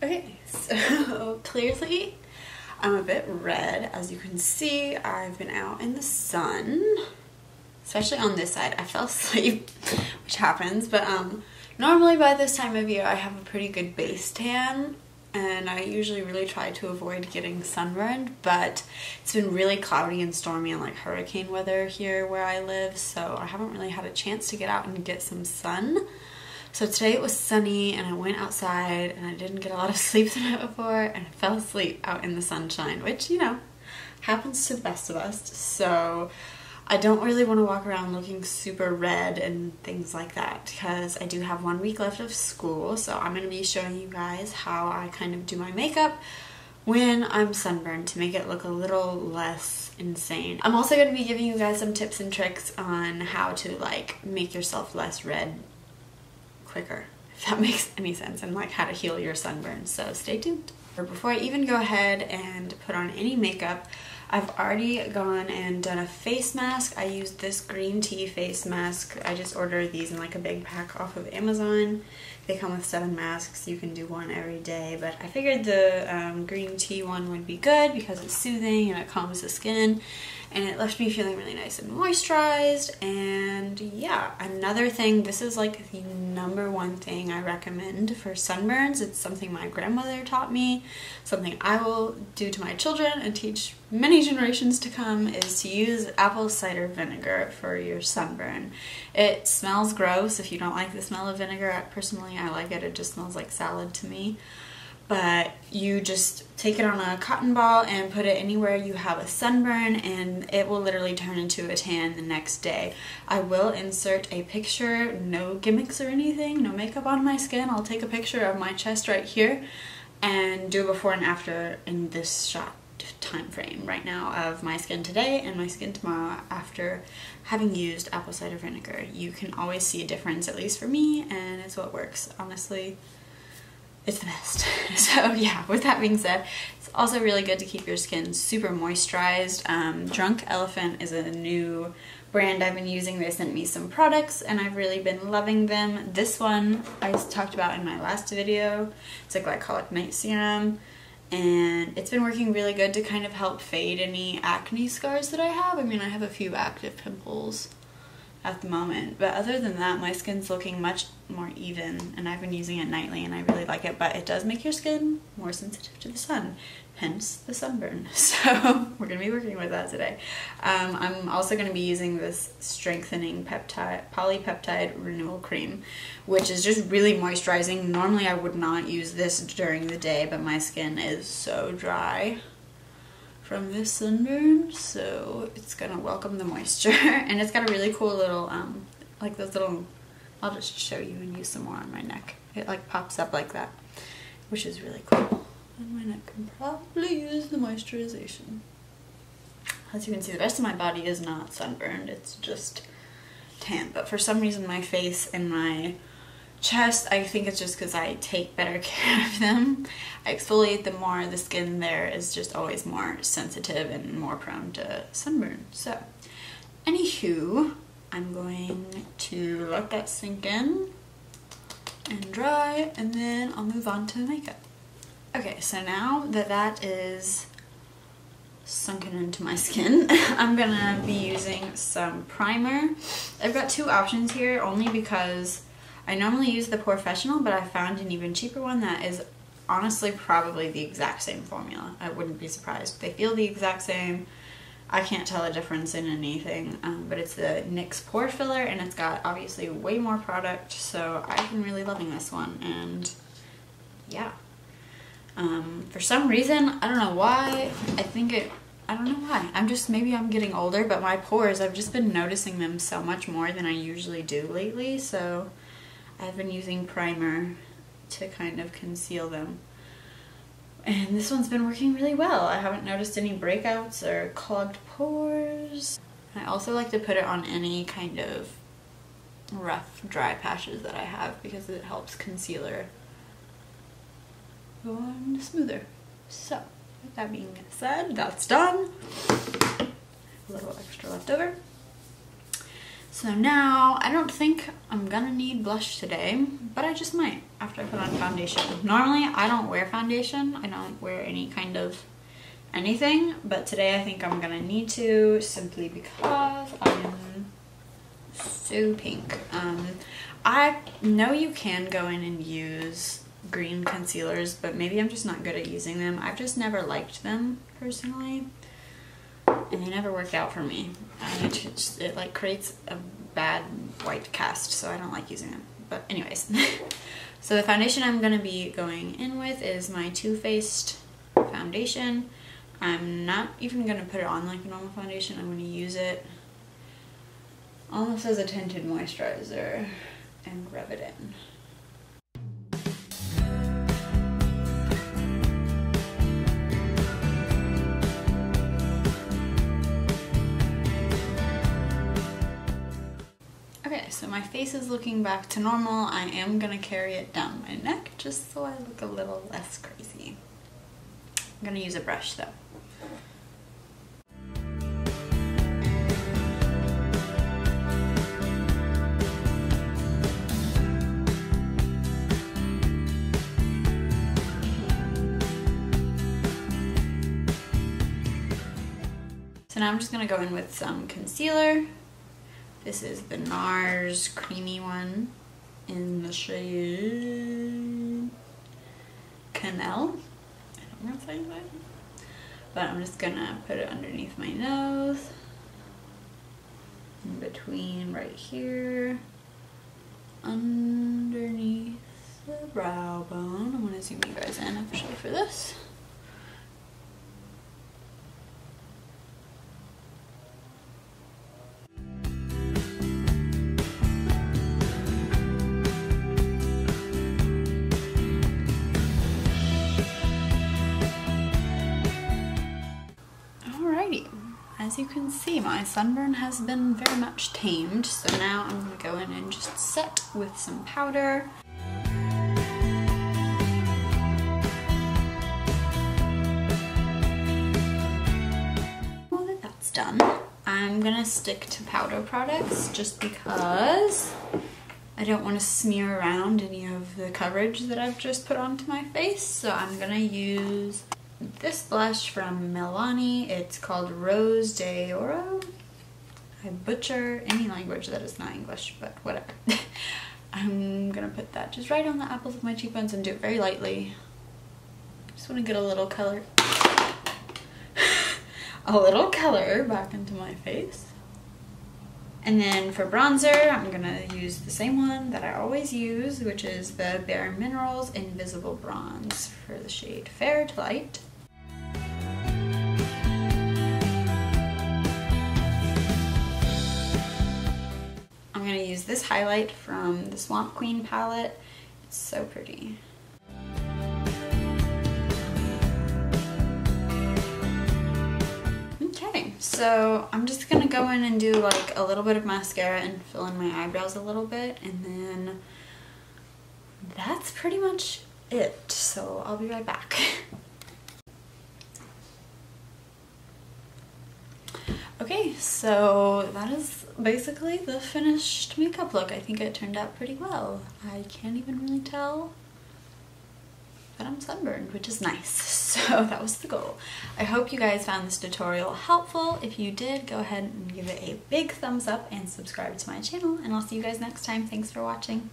Okay, so clearly I'm a bit red. As you can see, I've been out in the sun, especially on this side. I fell asleep, which happens, but um, normally by this time of year I have a pretty good base tan and I usually really try to avoid getting sunburned, but it's been really cloudy and stormy and like hurricane weather here where I live, so I haven't really had a chance to get out and get some sun. So today it was sunny and I went outside and I didn't get a lot of sleep the night before and I fell asleep out in the sunshine, which, you know, happens to the best of us. So I don't really want to walk around looking super red and things like that because I do have one week left of school. So I'm going to be showing you guys how I kind of do my makeup when I'm sunburned to make it look a little less insane. I'm also going to be giving you guys some tips and tricks on how to like make yourself less red quicker, if that makes any sense, and like how to heal your sunburn. So stay tuned. Before I even go ahead and put on any makeup, I've already gone and done a face mask. I used this green tea face mask. I just ordered these in like a big pack off of Amazon. They come with seven masks. You can do one every day, but I figured the um, green tea one would be good because it's soothing and it calms the skin and it left me feeling really nice and moisturized and yeah another thing this is like the number one thing I recommend for sunburns. It's something my grandmother taught me something I will do to my children and teach many generations to come is to use apple cider vinegar for your sunburn. It smells gross. If you don't like the smell of vinegar personally I like it. It just smells like salad to me but you just take it on a cotton ball and put it anywhere you have a sunburn and it will literally turn into a tan the next day. I will insert a picture, no gimmicks or anything, no makeup on my skin. I'll take a picture of my chest right here and do before and after in this shot time frame right now of my skin today and my skin tomorrow after having used apple cider vinegar. You can always see a difference, at least for me, and it's what works, honestly it's the best. so yeah, with that being said, it's also really good to keep your skin super moisturized. Um, Drunk Elephant is a new brand I've been using. They sent me some products and I've really been loving them. This one I talked about in my last video. It's a glycolic night serum and it's been working really good to kind of help fade any acne scars that I have. I mean, I have a few active pimples at the moment. But other than that, my skin's looking much more even and I've been using it nightly and I really like it. But it does make your skin more sensitive to the sun, hence the sunburn. So we're to be working with that today. Um, I'm also to be using this strengthening peptide, polypeptide renewal cream, which is just really moisturizing. Normally I would not use this during the day, but my skin is so dry from this sunburn so it's gonna welcome the moisture. And it's got a really cool little um like those little I'll just show you and use some more on my neck. It like pops up like that which is really cool. And my neck can probably use the moisturization. As you can see the rest of my body is not sunburned. It's just tan. But for some reason my face and my chest, I think it's just because I take better care of them. I exfoliate them more, the skin there is just always more sensitive and more prone to sunburn. So, anywho, I'm going to let that sink in and dry, and then I'll move on to makeup. Okay, so now that that is sunken into my skin, I'm gonna be using some primer. I've got two options here, only because I normally use the POREfessional, but I found an even cheaper one that is honestly probably the exact same formula. I wouldn't be surprised. They feel the exact same. I can't tell a difference in anything, um, but it's the NYX Pore Filler, and it's got obviously way more product, so I've been really loving this one, and yeah. Um, for some reason, I don't know why, I think it, I don't know why. I'm just, maybe I'm getting older, but my pores, I've just been noticing them so much more than I usually do lately, so I've been using primer to kind of conceal them. And this one's been working really well. I haven't noticed any breakouts or clogged pores. I also like to put it on any kind of rough, dry patches that I have because it helps concealer go on smoother. So, with that being said, that's done. A little extra left over. So now, I don't think I'm gonna need blush today, but I just might after I put on foundation. Normally, I don't wear foundation. I don't wear any kind of anything, but today I think I'm gonna need to simply because I'm so pink. Um, I know you can go in and use green concealers, but maybe I'm just not good at using them. I've just never liked them personally, and they never worked out for me. And it, just, it like creates a bad white cast, so I don't like using them. But anyways, so the foundation I'm gonna be going in with is my Too Faced foundation. I'm not even gonna put it on like a normal foundation. I'm gonna use it almost as a tinted moisturizer and rub it in. So my face is looking back to normal. I am gonna carry it down my neck just so I look a little less crazy. I'm gonna use a brush though. So now I'm just gonna go in with some concealer. This is the NARS creamy one in the shade Canal. I don't know if that. But I'm just gonna put it underneath my nose. In between right here. Underneath the brow bone. I'm gonna zoom you guys in actually for this. As you can see, my sunburn has been very much tamed. So now I'm gonna go in and just set with some powder. Now that that's done, I'm gonna stick to powder products just because I don't want to smear around any of the coverage that I've just put onto my face. So I'm gonna use this blush from Milani. It's called Rose de Oro. I butcher any language that is not English, but whatever. I'm gonna put that just right on the apples of my cheekbones and do it very lightly. Just wanna get a little color, a little color back into my face. And then for bronzer, I'm gonna use the same one that I always use, which is the Bare Minerals Invisible Bronze for the shade Fair to Light. This highlight from the Swamp Queen palette. It's so pretty. Okay, so I'm just to go in and do like a little bit of mascara and fill in my eyebrows a little bit and then that's pretty much it. So I'll be right back. Okay, so that is basically the finished makeup look. I think it turned out pretty well. I can't even really tell that I'm sunburned, which is nice. So that was the goal. I hope you guys found this tutorial helpful. If you did, go ahead and give it a big thumbs up and subscribe to my channel, and I'll see you guys next time. Thanks for watching.